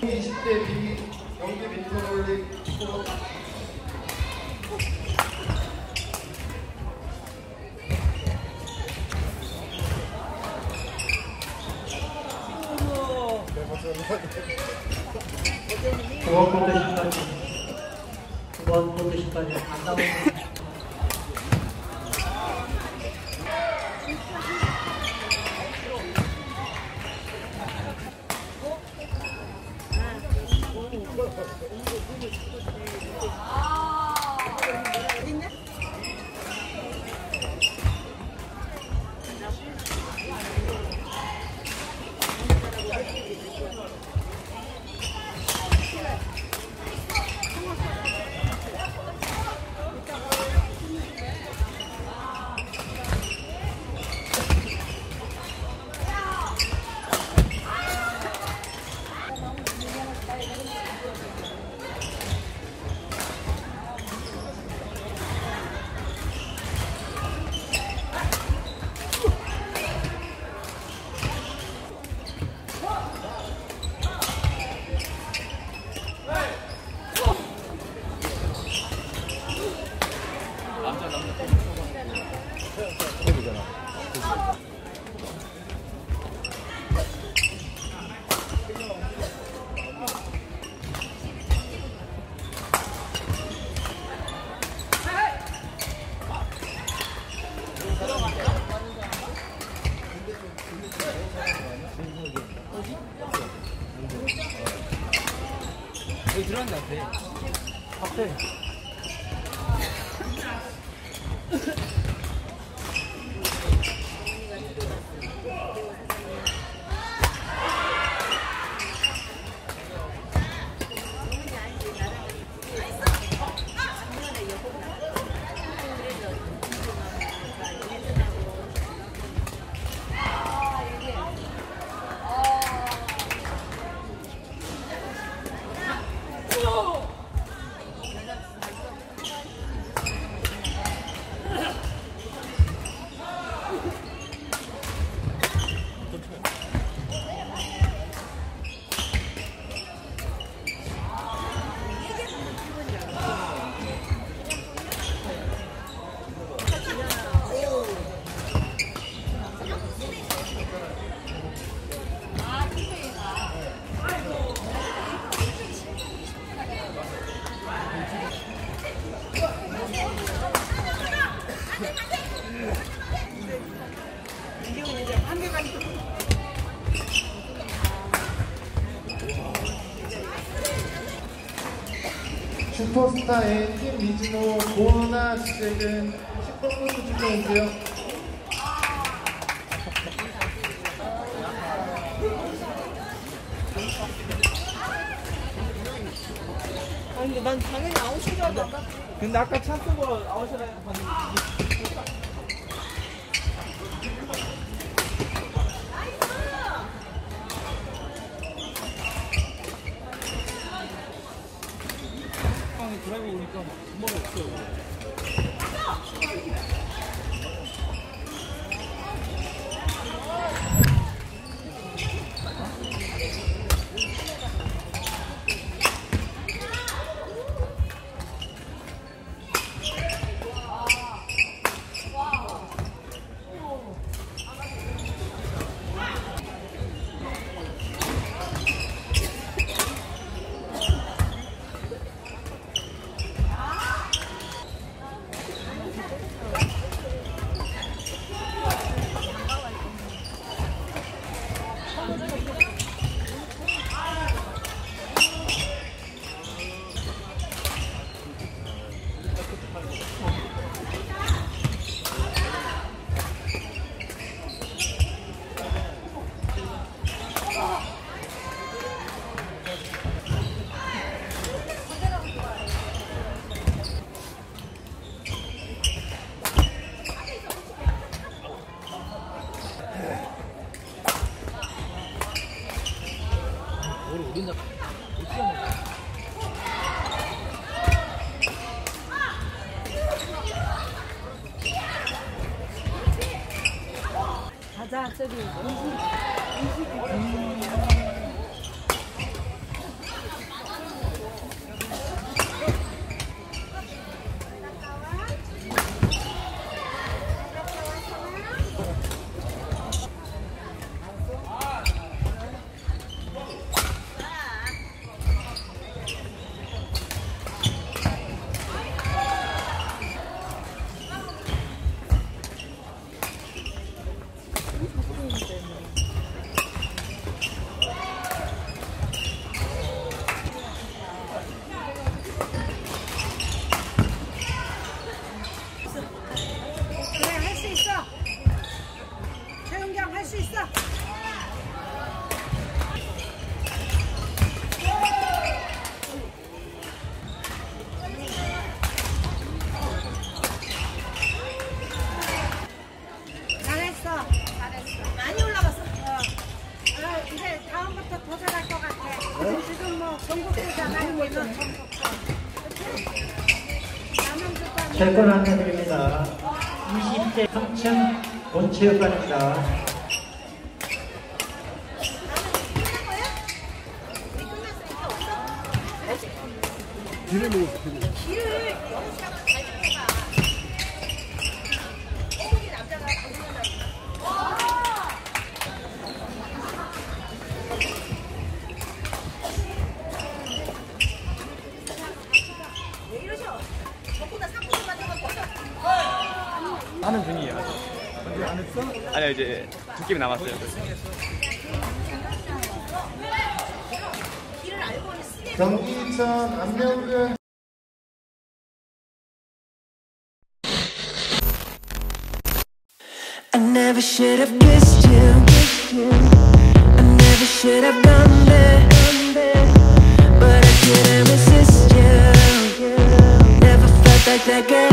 20대 미 영대 민터올림 축구 두번 꼴대 10까지 두번 꼴대 10까지 안 나오면 Oh, 对。 슈퍼스타의 팀 미즈노 고은아 주제는 10번부터 출전해주세요. 아니 근데 난 당연히 아웃인 줄 알았다. 근데 아까 차 쓰고 아웃이라고 봤는데. 드 在这里微信你 철권 안내드립니다. 20대 3층 본체육관입니다. 하는 중이에요 아직 언제 안 했어? 아니요 이제 두 게임 남았어요 경기 이천 안면대 I never should have kissed you. I never should have gone there. But I couldn't resist you. Never felt like that girl.